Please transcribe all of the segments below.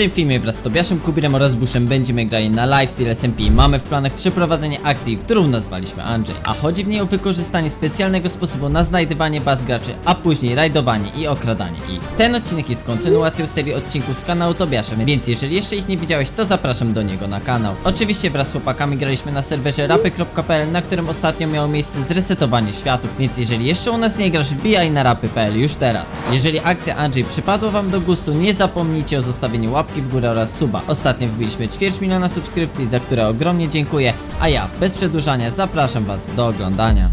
tym filmie wraz z Tobiaszem Kubirem oraz Bushem będziemy grali na Lifestyle SMP i mamy w planach przeprowadzenie akcji, którą nazwaliśmy Andrzej. A chodzi w niej o wykorzystanie specjalnego sposobu na znajdywanie baz graczy, a później rajdowanie i okradanie ich. Ten odcinek jest kontynuacją serii odcinków z kanału Tobiasza, więc jeżeli jeszcze ich nie widziałeś, to zapraszam do niego na kanał. Oczywiście wraz z chłopakami graliśmy na serwerze rapy.pl, na którym ostatnio miało miejsce zresetowanie światów, więc jeżeli jeszcze u nas nie grasz, wbijaj na rapy.pl już teraz. Jeżeli akcja Andrzej przypadła wam do gustu, nie zapomnijcie o zostawieniu łapki w górę oraz suba. Ostatnio wbiliśmy ćwierć miliona subskrypcji, za które ogromnie dziękuję, a ja, bez przedłużania, zapraszam was do oglądania.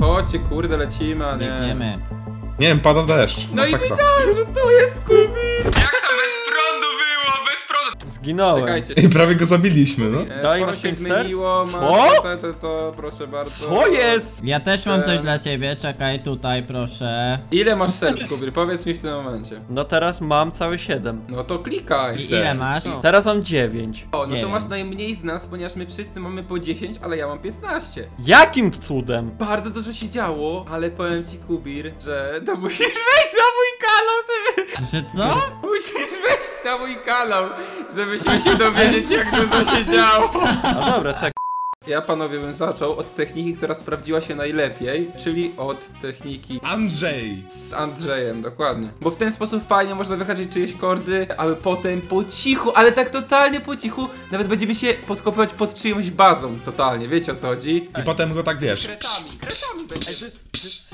Chodźcie, kurde, lecimy, a nie. Biegniemy. Nie wiem, pada deszcz. No i Masakra. wiedziałem, że tu jest Kubir! Jak tam bez prądu było? Bez prądu! Zginąłem. Czekajcie. I prawie go zabiliśmy, no. E, Daj Sporo masz się pięć zmieniło, serc? ma Co? to, to, to, proszę bardzo. Co jest? Ja też mam coś Em. dla ciebie, czekaj tutaj proszę. Ile masz serc, Kubir? Powiedz mi w tym momencie. No teraz mam całe 7. No to klikaj. I ile masz? Teraz mam 9. O, no to Dziewięć. masz najmniej z nas, ponieważ my wszyscy mamy po 10, ale ja mam 15. Jakim cudem? Bardzo dużo się działo, ale powiem ci, Kubir, że to musisz wejść na mój kanał, żeby... Że co? Musisz wejść na mój kanał, żebyśmy się dowiedzieć, jak dużo się działo. No dobra, czekaj. Ja, panowie, bym zaczął od techniki, która sprawdziła się najlepiej, czyli od techniki Andrzej! z Andrzejem, dokładnie. Bo w ten sposób fajnie można wyhaczyć czyjeś kordy, aby potem po cichu, ale tak totalnie po cichu, nawet będziemy się podkopywać pod czyjąś bazą, totalnie, wiecie o co chodzi? I potem go tak wiesz. Kretami, kretami będzie.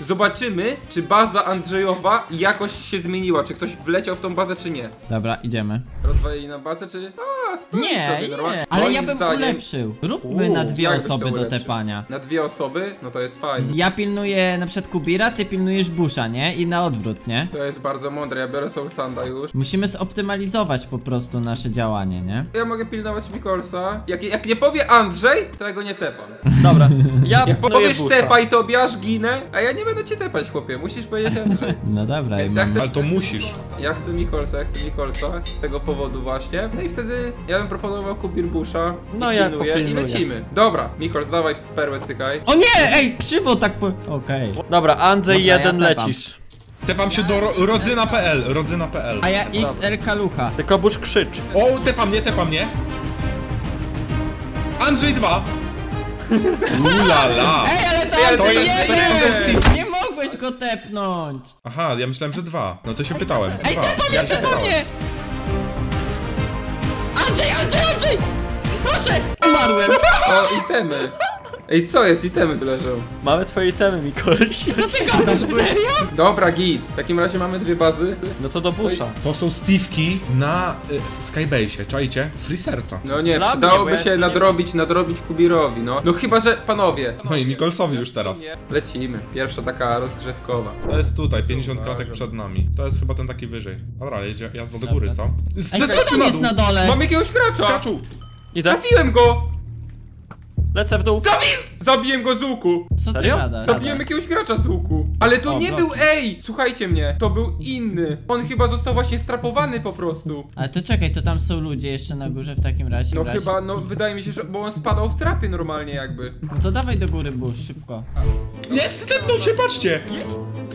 Zobaczymy, czy baza Andrzejowa jakoś się zmieniła, czy ktoś wleciał w tą bazę, czy nie. Dobra, idziemy. Rozwalili na bazę, czy... A, stoi Nie, sobie normalnie. nie, ale Moim ja bym zdaniem, ulepszył. Róbmy Uuu, na dwie osoby to do tepania. Na dwie osoby? No to jest fajnie. Ja pilnuję na przykład Kubira, ty pilnujesz Busha, nie? I na odwrót, nie? To jest bardzo mądre, ja biorę Soul Sanda już. Musimy zoptymalizować po prostu nasze działanie, nie? Ja mogę pilnować Mikolsa. Jak, jak nie powie Andrzej, to ja go nie tepam. Dobra. Ja Jak powiesz busza. tepaj Tobiasz, ginę, a ja nie będę cię tepać, chłopie. Musisz powiedzieć Andrzej. No dobra, Więc ja chcę- Ale to musisz. Ja chcę Mikolsa, ja chcę Mikolsa, z tego powodu właśnie. No i wtedy ja bym proponował Kubir Busha. No i ja pilnuję I lecimy. Dobra, Mikols, dawaj perłę cykaj. O nie! Ej, krzywo tak po... Okej. Dobra, Andrzej Dobra, ja jeden tepam. lecisz. Tepam się do ro rodzyna.pl, rodzyna.pl. A ja XL Kalucha. Tylko burz krzyczy. O, tepa mnie, tepa mnie. Andrzej 2. Ulala. Ej, ale to ale to Andrzej jest- jeden! Nie mogłeś go tepnąć! Aha, ja myślałem, że dwa. No to się pytałem. Ej, Dwa. tepa mnie, Ja tepa mnie! Andrzej, Andrzej, Andrzej! Proszę! Umarłem! O, itemy. Ej, co jest? Itemy tu leżą. Mamy twoje itemy, Mikołaj. Co ty gadasz, serio? Dobra, git. W takim razie mamy dwie bazy. No to do busza. To są Steve'ki na y, Skybase'ie, czajcie? Free serca. No nie, Dla mnie, przydałoby bo ja się jeszcze nie- nadrobić, nadrobić Kubirowi, no. No chyba, że, panowie, No i Mikolsowi już teraz. lecimy. Pierwsza taka rozgrzewkowa. To jest tutaj, 50 klatek przed nami. To jest chyba ten taki wyżej. Dobra, jedzie jazda do góry, co? Ej, Zeskoczył co tam jest na dole? Mam jakiegoś gracza! Skaczył! Idę? Trafiłem go! Lecę w dół. Zabił! Zabiłem go z łuku! Co ty Serio? gadasz? Zabiłem jakiegoś gracza z łuku. Ale to O, nie proszę. był, ej! Słuchajcie mnie, to był inny. On chyba został właśnie strapowany po prostu. Ale to czekaj, to tam są ludzie jeszcze na górze w takim razie. No razie. chyba, no wydaje mi się, że, bo on spadał w trapie normalnie jakby. No to dawaj do góry, Bush, szybko. Jest, tepnął się, patrzcie!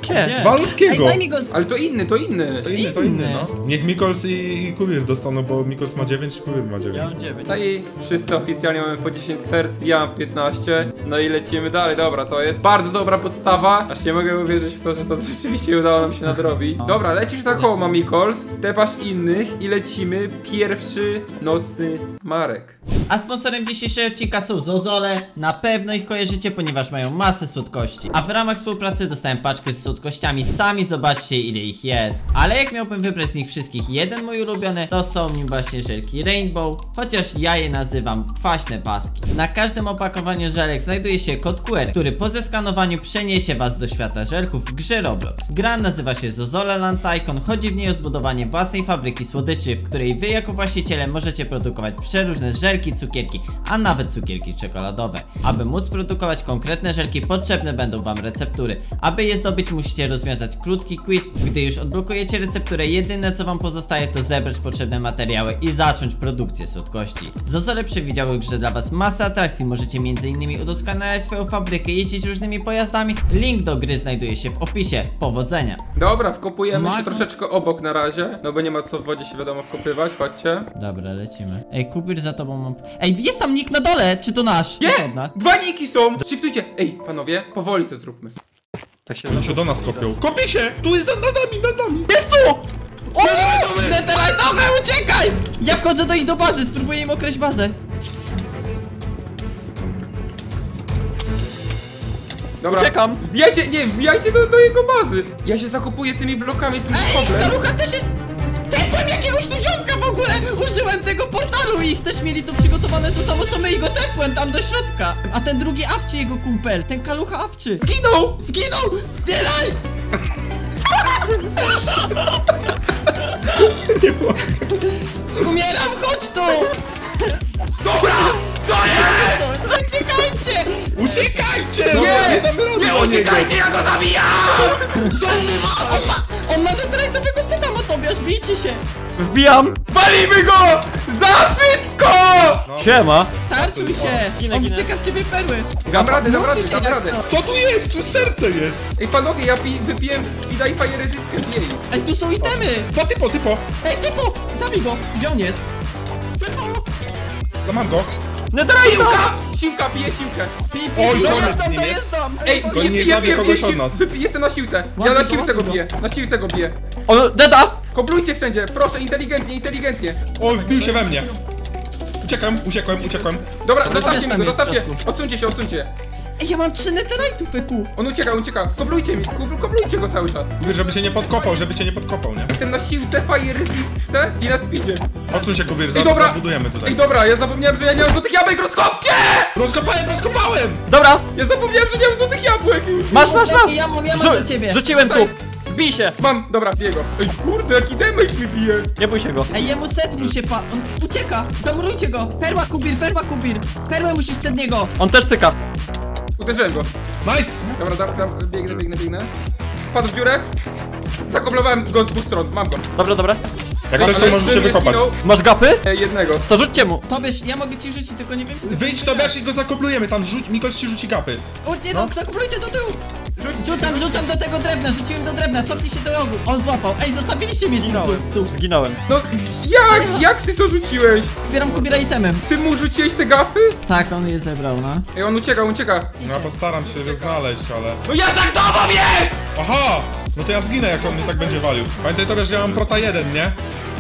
Gdzie? Walskiego! Daj mi go. Ale to inny, to inny. To inny, to inny, Inny. no. Niech Mikols i, i Kubir dostaną, bo Mikols ma 9, Kubir ma 9. Ja mam 9. No i wszyscy oficjalnie mamy po 10 serc, ja mam 15. No i lecimy dalej, dobra, to jest bardzo dobra podstawa. Aż nie mogę uwierzyć w to, że to rzeczywiście udało nam się nadrobić. Dobra, lecisz na homa, Mikols, tepasz innych i lecimy pierwszy nocny Marek. A sponsorem dzisiejszego odcinka są Zozole. Na pewno ich kojarzycie, ponieważ mają masę słodkości. A w ramach współpracy dostałem paczkę z słodkościami. Sami zobaczcie ile ich jest. Ale jak miałbym wybrać z nich wszystkich jeden mój ulubiony, to są nim właśnie żelki Rainbow. Chociaż ja je nazywam kwaśne paski. Na każdym opakowaniu żelek znajduje się kod QR, który po zeskanowaniu przeniesie was do świata żelków w grze Roblox. Gra nazywa się Zozole Land Tycoon. Chodzi w niej o zbudowanie własnej fabryki słodyczy, w której wy jako właściciele możecie produkować przeróżne żelki, cukierki, a nawet cukierki czekoladowe. Aby móc produkować konkretne żelki, potrzebne będą wam receptury. Aby je zdobyć, musicie rozwiązać krótki quiz. Gdy już odblokujecie recepturę, jedyne co wam pozostaje to zebrać potrzebne materiały i zacząć produkcję słodkości. Zozole przewidziały grze dla was masę atrakcji. Możecie m.in. udoskonalać swoją fabrykę, jeździć różnymi pojazdami. Link do gry znajduje się w opisie. Powodzenia! Dobra, wkopujemy się Mag- troszeczkę obok na razie, no bo nie ma co w wodzie się wiadomo wkopywać, chodźcie. Dobra, lecimy. Ej, Kubir za tobą mam... Ej, jest tam nick na dole! Czy to nasz? Nie! To od nas. Dwa niki są! Shiftujcie! Ej, panowie, powoli to zróbmy. Tak się Oni się do nas kopią. Kopie się! Tu jest nad nami, nad nami! O! Netherite'owe, uciekaj! Ja wchodzę do ich do bazy, spróbuję im okraść bazę. Dobra. Uciekam. Wbijajcie, nie, wbijajcie do, do jego bazy! Ja się zakupuję tymi blokami, tym Ej. Skalucha też jest... też mieli to przygotowane to samo co my i go tepłem tam do środka. A ten drugi awczy jego kumpel, ten kalucha awczy. Zginął! Zginął! Zbieraj! Umieram, chodź tu! Dobra! Co jest? Uciekajcie! Uciekajcie! Nie! rady Nie uciekajcie, ja go zabijam! Co on ma? On ma, on ma netherite'owego seta, Tobiasz, bijcie się! Wbijam! Walimy go! Za wszystko! Siema! Tarczuj się! Ginę, On ginę. ucieka w ciebie perły! Dam radę, dam radę, dam radę. Co tu jest? Tu serce jest! Ej panowie, ja pi- wypiłem Speeda i Fire Resistance jej. Ej, tu są itemy! Po typo, typo! Ej, typu! Zabij go! Gdzie on jest? Za mam go. Netherite! Siłka! Siłka, piję siłkę. Pi, pi, Oj, pi, dobra, jest tam, nie to jest. tam! Ej, Go nie zabije je- kogoś od nas. Jestem na siłce. Ja na siłce go biję. Na siłce go biję. O, deda! Koblujcie wszędzie, proszę, inteligentnie, inteligentnie. O, wbił się we mnie. Uciekam, uciekłem, uciekłem. Dobra, zostawcie mi go, zostawcie. Odsuńcie się, odsuńcie. Ej, ja mam trzy netherite'ów, Eku! On ucieka, on ucieka. Koblujcie mi, koblu- koblujcie go cały czas. Mówię, żeby cię nie podkopał, żeby cię nie podkopał, nie? Jestem na siłce, Fire Resistance i na speedzie. Odsuń się, Kubir, Ej, dobra. zabudujemy tutaj. Ej, dobra, ja zapomniałem, że ja nie mam złotych jabłek, rozkopcie! Rozkopałem, rozkopałem! Dobra! Ja zapomniałem, że nie mam złotych jabłek. Masz, masz, masz! Ja mam, ja mam do ciebie! Rzuciłem tu! Bij się! Mam, dobra, biję go. Ej, kurde, jaki damage mi bije. Nie bój się go. Ej, jemu set mu się pa... On ucieka! Zamurujcie go! Perła kubir, perła kubir! Perłę musisz przed niego! On też syka. Uderzyłem go. Nice! Dobra, dam, dam, biegnę, biegnę, biegnę. Padł w dziurę. Zakoblowałem go z dwóch stron, mam go. Dobra, dobra. Jak ktoś to Ale może się wykopać. Masz gapy? e, jednego. To rzućcie mu. Tobiesz, ja mogę ci rzucić, tylko nie wiem... Wyjdź Tobiasz i go zakoplujemy, tam rzuć, Mikols ci rzuci gapy. O, nie no, zakuplujcie do tyłu! Rzucam, rzucam do tego drewna, rzuciłem do drewna, cofnij się do rogu. On złapał. Ej, zostawiliście mnie z nim Zginąłem. tu. Zginąłem. No, jak, jak ty to rzuciłeś? Zbieram kubira itemem. Ty mu rzuciłeś te gapy? Tak, on je zebrał, no. Ej, on ucieka, on ucieka. No ja postaram się go znaleźć, ale... No ja za tobą jest! Aha! No to ja zginę, jak on mnie tak będzie walił. Pamiętaj Tobiasz, że ja mam prota 1, nie?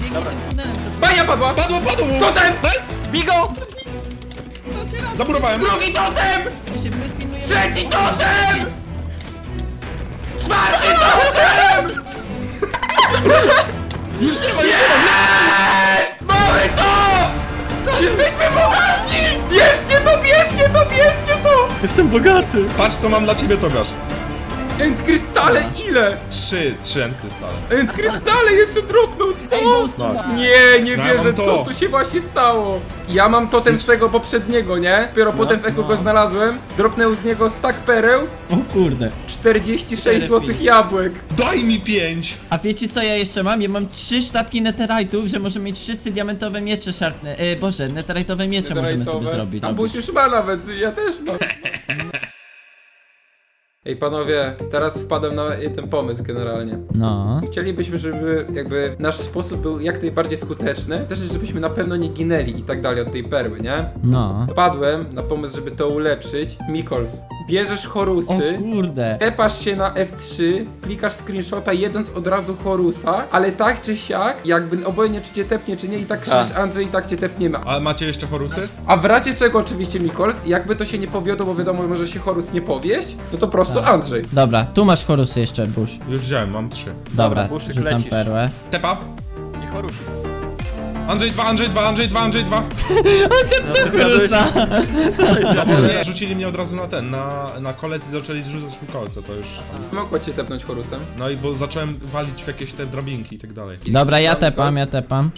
Tym tunelem. Bania padła! Padło, padło! Totem! Nice! Bigo! Zamurowałem! Drugi totem! Trzeci totem! Czwarty totem! Już nie ma, Jest! Mamy to! Co? Jesteśmy bogaci! Bierzcie to, bierzcie to, bierzcie to! Jestem bogaty. Patrz co mam dla ciebie, Tobiasz. End krystale ile? Trzy, trzy end krystale. End krystale jeszcze dropnął, co? No. Nie, nie No, ja wierzę, mam co tu się właśnie stało. Ja mam totem z tego poprzedniego, nie? Dopiero potem w Eko no. go znalazłem. Dropnął z niego stack pereł, O kurde. 46 Cztery złotych jabłek. Daj mi pięć! A wiecie co ja jeszcze mam? Ja mam trzy sztabki netherite'ów, że możemy mieć wszyscy diamentowe miecze szarpne. E, Boże, netherite'owe miecze możemy sobie Netherite'owe. zrobić. A Bush już ma nawet, ja też mam. Ej panowie, teraz wpadłem na ten pomysł generalnie. No. Chcielibyśmy, żeby jakby nasz sposób był jak najbardziej skuteczny, też żebyśmy na pewno nie ginęli i tak dalej od tej perły, nie? No. Wpadłem na pomysł, żeby to ulepszyć. Mikols, bierzesz O Horusy, kurde. tepasz się na F3, klikasz screenshota jedząc od razu Horusa, ale tak czy siak, jakby obojętnie czy cię tepnie czy nie i tak krzyczysz Andrzej i tak cię tepniemy. A macie jeszcze chorusy? A w razie czego oczywiście Mikols, jakby to się nie powiodło, bo wiadomo, może się Horus nie powieść, no to po Tak. Andrzej. Dobra, tu masz chorusy jeszcze, Bush. Już wziąłem, mam trzy. Dobra, Buszyk, rzucam lecisz. perłę. Tepa. Nie chorusz. Andrzej 2, Andrzej 2, Andrzej 2, Andrzej 2. Ty chorusa! Nie, rzucili mnie od razu na ten, na, na kolec i zaczęli rzucać mi kolce, to już... Mogła cię tepnąć Horusem. No i bo zacząłem walić w jakieś te drabinki i tak dalej. Dobra, ja tepam, ja tepam.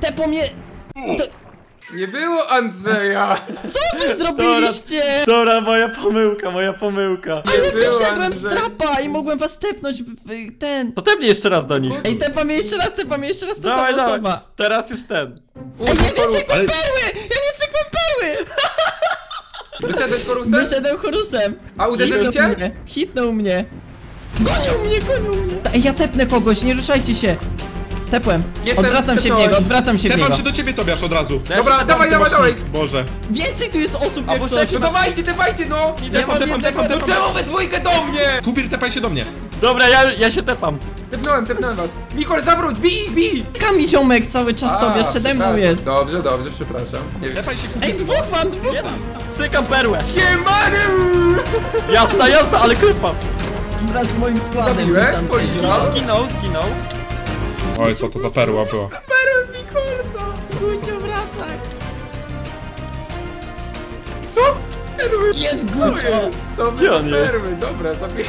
Tepo mnie! Nie było Andrzeja! Co wy zrobiliście? Dobra, moja pomyłka, moja pomyłka. A ja było, wyszedłem z Andrzej. trapa i mogłem was tepnąć w ten. To tepnij jeszcze raz do nich. Ej, tepa mnie jeszcze raz, tepa mnie jeszcze raz, ta Dawaj, sama dawaj. osoba. Teraz już ten. Ej, ja nie cykłem Ale- perły! Ja nie cykłem perły! Wyszedłeś korusem? Wyszedłem chorusem. A uderzyli Hitnął cię? mnie, Hitnął mnie. Gonią mnie, gonią mnie. Ej, ja tepnę kogoś, nie ruszajcie się. Tepłem. Jestem, Odwracam się w niego, odwracam się w niego. Tepam się do ciebie, Tobiasz, od razu. Dobra, dawaj, dawaj, dawaj! Boże. Więcej tu jest osób jak bo coś. No dawajcie, dawajcie, no! Ja mam tepam, jednego, tepam, tepam. czemu we dwójkę do mnie? Kubir, tepaj się do mnie. Dobra, ja, ja się tepam. Tepnąłem, tepnąłem was. Mikol, zawróć, bij, bij! Czeka mi ziomek cały czas tobie, przede mną jest. Dobrze, dobrze, przepraszam. Nie wiem. Tepaj się, Kubir. Ej, dwóch mam, dwóch Jest. Cykam perłę. Siemanu! Jasna, jasna, ale krypa. wraz z moim składem. Zabiłem? Zginął, zginął. Oj, co to za perła była. Perły Mikolsa! Gucio, wracaj. Co? Perły? Jest Co Gucio. jest? Co Gdzie za on jest? perły? Dobra, zabiję.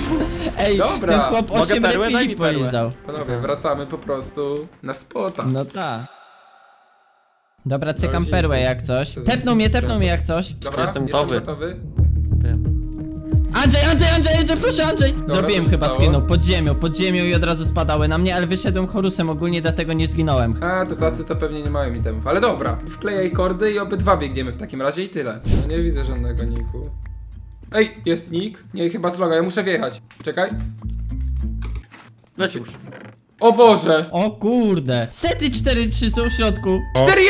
Ej, Dobra. ten chłop Mogę 8 perłę? Daj mi polizał. Panowie, wracamy po prostu na spota. No ta. Dobra, cykam perłę jak coś. Tepnął mnie, tepnął mnie jak coś. Dobra, Jestem gotowy. Andrzej, Andrzej, Andrzej, Andrzej, proszę Andrzej! Zrobiłem co się chyba stało? skinął pod ziemią, pod ziemią i od razu spadały na mnie, ale wyszedłem chorusem ogólnie, dlatego nie zginąłem. A, to tacy to pewnie nie mają itemów, ale dobra. Wklejaj kordy i obydwa biegniemy w takim razie i tyle. No nie widzę żadnego niku. Ej, jest nick? Nie, chyba zloga, ja muszę wjechać. Czekaj. Leci już. O Boże! O kurde. Sety 4-3 są w środku. Cztery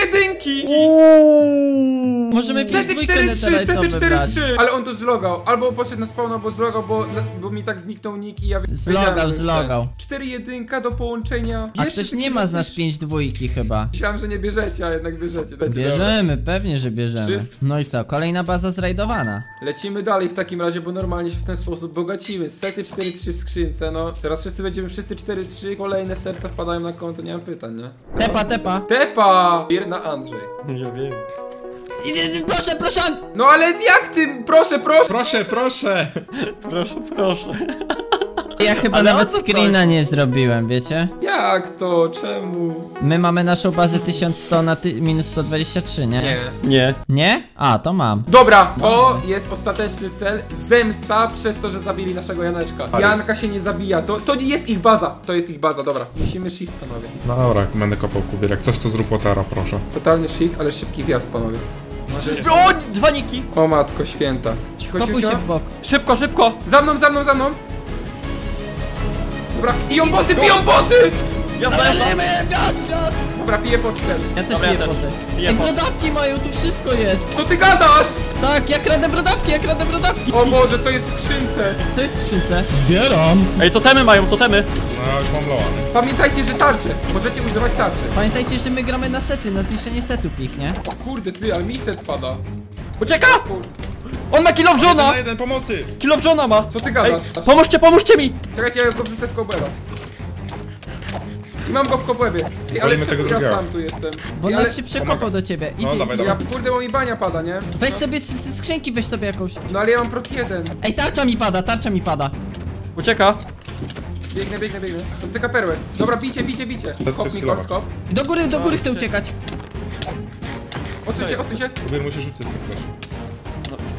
jedynki! Możemy wziąć Sety dwójkę 4-3, sety netherite'owe brać. 4-3! Ale on to zlogał. Albo poszedł na spawn, albo zlogał, bo, bo mi tak zniknął nick i ja Zlogał, już zlogał. ten. Cztery jedynka do połączenia. A Jeszcze ktoś nie ma z nas też- 5 dwójki chyba. Myślałem, że nie bierzecie, a jednak bierzecie. Dajcie Bierzemy, pewnie, że bierzemy. Wszyscy- No i co, kolejna baza zrajdowana. Lecimy dalej w takim razie, bo normalnie się w ten sposób bogacimy. Sety 4-3 w skrzynce, no. Teraz wszyscy będziemy wszyscy 4-3, kolejne serca wpadają na konto, nie mam pytań, nie? Tepa, tepa. Tepa! Bierna Andrzej. Ja wiem. Proszę, proszę! No ale jak ty? Proszę, proszę! Proszę, proszę. Proszę, proszę. Ja chyba Ale nawet co screena nie zrobiłem, wiecie? Jak to? Czemu? My mamy naszą bazę 1100 na ty minus 123, nie? Nie. Nie. Nie? A, to mam. Dobra, to jest ostateczny cel. Zemsta przez to, że zabili naszego Janeczka. Ale- Janka się nie zabija. To, to jest ich baza. To jest ich baza, dobra. Musimy shift, panowie. No dobra, będę kopał Kubir. Jak coś to zrób Watera, proszę. Totalny shift, ale szybki wjazd, panowie. O, dwa niki. O matko święta. Cicho, Kopuj się cicho. w bok. Szybko, szybko. Za mną, za mną, za mną! Dobra, piją boty, piją boty! Jasna, jasna. Gaz, gaz! Dobra, piję boty też. Ja też Dobra, ja piję też. poty. Piję Ej, poty. brodawki mają, tu wszystko jest. Co ty gadasz? Tak, ja kradę brodawki, ja kradę brodawki. O Boże, co jest w skrzynce? Co jest w skrzynce? Zbieram. Ej, totemy mają, totemy. No ja już mam loa. Pamiętajcie, że tarcze. Możecie używać tarczy. Pamiętajcie, że my gramy na sety, na zniszczenie setów ich, nie? O kurde, ty, ale mi set pada. Ucieka! On ma kill of Jeden Johna! na jeden, pomocy! Kill of Johna ma! Co ty Ej, gadasz? pomóżcie, pomóżcie mi! Czekajcie, ja go wrzucę w kobłęba. I mam go w kobłębie. Ej, ale Walimy czemu tego ja drugiego. sam tu jestem? Bo Ej, nas ale... się przekopał pomaga. do ciebie. No, Idzie, dawaj, idzie. Ja, kurde, bo mi bania pada, nie? Weź no, sobie z, z skrzynki, weź sobie jakąś. No ale ja mam prot jeden. Ej, tarcza mi pada, tarcza mi pada. Ucieka. Biegnę, biegnę, biegnę. Odcyka perłę. Dobra, bicie, bicie, bicie. jest Skop, Mikol, skillowe. skop. Do góry, do góry chcę uciekać. Odsuń się, odsuń się. Kubir musi rzucić coś.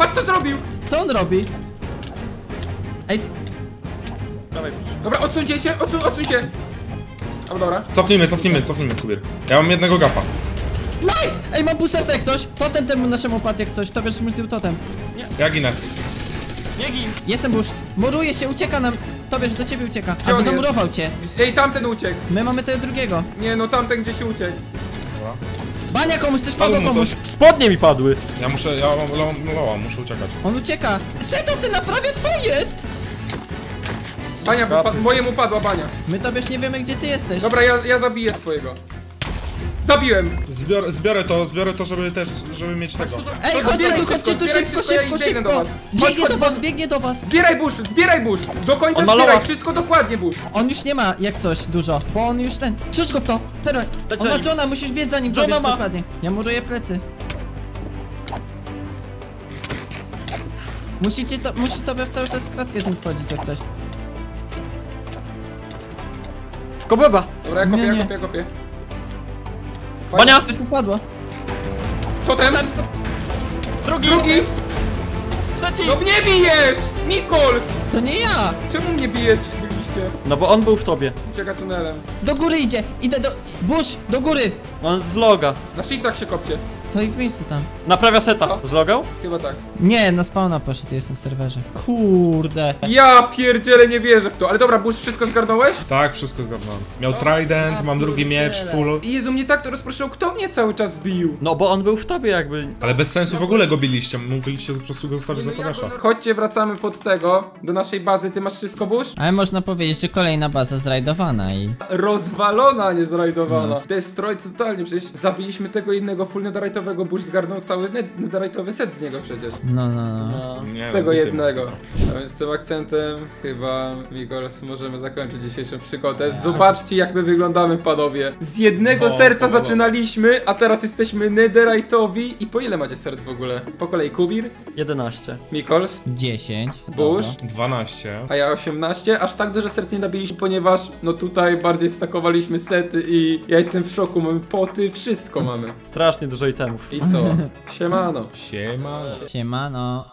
Patrz co zrobił! Co on robi? Ej, Dawaj. Dobra, odsuńcie się, odsuń, odsuń się. O, dobra. Cofnijmy, cofnijmy, cofnijmy, Kubir. Ja mam jednego gapa. nice! Ej, mam pół serca jak coś. Totem temu naszemu padł jak coś. To wiesz, mu zdjął totem. Ja ginę. Nie gin. Jestem burz. Moruje się, ucieka nam. Tobie, że do ciebie ucieka. Gdzie Albo on zamurował cię. Ej, tamten uciekł. My mamy tego drugiego. Nie, no tamten gdzieś uciekł. Bania komuś, coś Padło padło mu komuś. coś. Spodnie mi padły. Ja muszę, ja mam loa, loa, muszę uciekać. On ucieka. Seta se naprawia, co jest? Bania, wypa- mojemu padła bania. My tobie nie wiemy, gdzie ty jesteś. Dobra, ja, ja zabiję swojego. Zabiłem! Zbiorę, zbiorę to, zbiorę to, żeby też, żeby mieć tego. Ej, chodźcie tu, chodźcie tu, szybko, szybko, szybko. Biegnie do was, biegnie do was. Zbieraj burz, zbieraj burz! Do końca On malował. zbieraj, wszystko dokładnie burz. On już nie ma jak coś dużo, bo on już ten. Krzycz go w to! Peroj! Tak On za ma nim. Johna, musisz biec za nim, Johna ma. dokładnie. Ja muruję plecy. Musicie to, musisz tobie cały czas w klatkę z nim wchodzić jak coś. W. Dobra, ja kopię, Nie, ja kopię, ja kopię. Bania. Coś upadło. Totem! Drugi. Drugi! Trzeci. No mnie bijesz! Mikols! To nie ja! Czemu mnie bijecie? Chodźcie, No bo on był w tobie. ucieka tunelem. Do góry idzie! Idę do... Bush! Do góry! On z loga. Na shiftach się kopcie. Stoi w miejscu tam. Naprawia seta. Zlogał? Chyba tak. Nie, na spawna poszedł, jest na serwerze. Kurde. Ja pierdzielę, nie wierzę w to. Ale dobra, Bush, wszystko zgarnąłeś? Tak, wszystko zgarnąłem. Miał trident, mam drugi miecz, full. Jezu, mnie tak to rozproszyło. Kto mnie cały czas bił? No bo on był w tobie jakby. Ale bez sensu w ogóle go biliście, mogliście po prostu go zostawić na Togasza. Chodźcie, wracamy pod tego, do naszej bazy. Ty masz wszystko, Bush? Ale można powiedzieć, że kolejna baza zrajdowana i... Rozwalona, nie zrajdowana. Destroy totalnie, przecież zabiliśmy tego innego full netherite'owego, Bush zgarnął cały net- netherite'owy set z niego przecież. No, no, no. Nie, Z tego no, jednego. A więc tym akcentem chyba, Mikols, możemy zakończyć dzisiejszą przygodę. Zobaczcie jak my wyglądamy, panowie. Z jednego No, serca podoba. zaczynaliśmy, a teraz jesteśmy netherite'owi. I po ile macie serc w ogóle? Po kolei Kubir, 11. Mikols, 10. Bush, 12. a ja 18. Aż tak dużo serc nie nabiliśmy, ponieważ no tutaj bardziej stakowaliśmy sety i ja jestem w szoku. Mamy poty, wszystko mamy. Strasznie dużo itemów. I co? Siemano. Siema. Siemano.